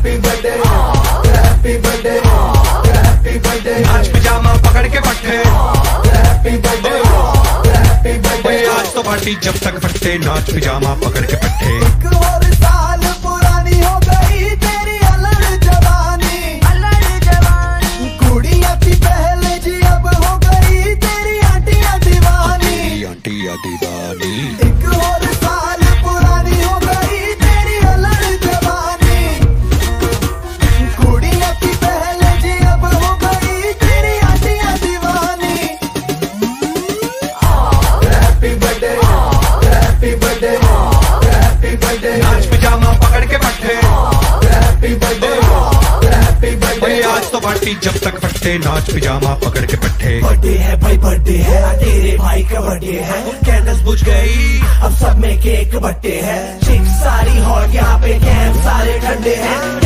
Happy birthday happy birthday happy birthday नाच पिजामा पकड़ के पट्टे हैप्पी बर्थडे हैप्पी बर्थडे आज तो पार्टी जब तक फटते नाच पिजामा पकड़ के पट्टे एक और साल पुरानी हो गई तेरी अलग जवानी। अलग जवानी। कुड़िया थी पहले जी अब हो गई तेरी आंटिया दीवानी। आंटी या दीवानी। एक और साल पुरानी हो गई हैप्पी बर्थडे हैप्पी बर्थडे आज तो पार्टी जब तक फटते नाच पिजामा पकड़ के पट्टे बर्थडे है भाई बर्थडे है। तेरे भाई का बर्थडे है। कैंडल्स बुझ गई। अब सब में केक बट्टे है। चिक सारी हॉट यहाँ पे कैंप सारे ठंडे हैं।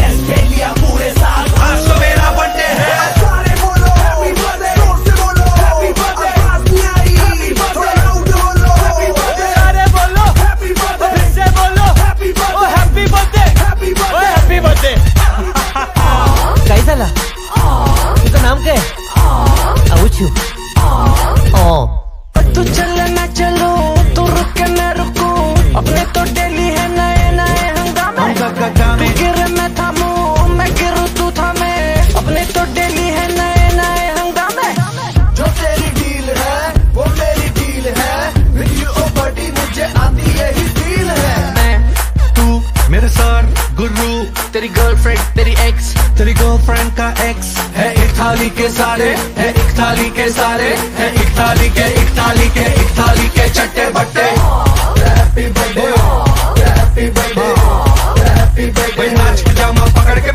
मेरे सर, गुरु, तेरी गर्लफ्रेंड तेरी एक्स तेरी गर्लफ्रेंड का एक्स है एक थाली के सारे, है एक थाली के सारे, है एक थाली के, एक थाली के के चट्टे बट्टे। नाच पकड़ के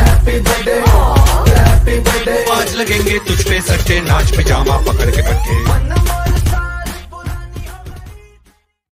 हैप्पी बर्थडे हैप्पी बर्थडे आज लगेंगे तुझ पे सट्टे, नाच पिजामा पकड़ के मन